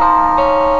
Bye.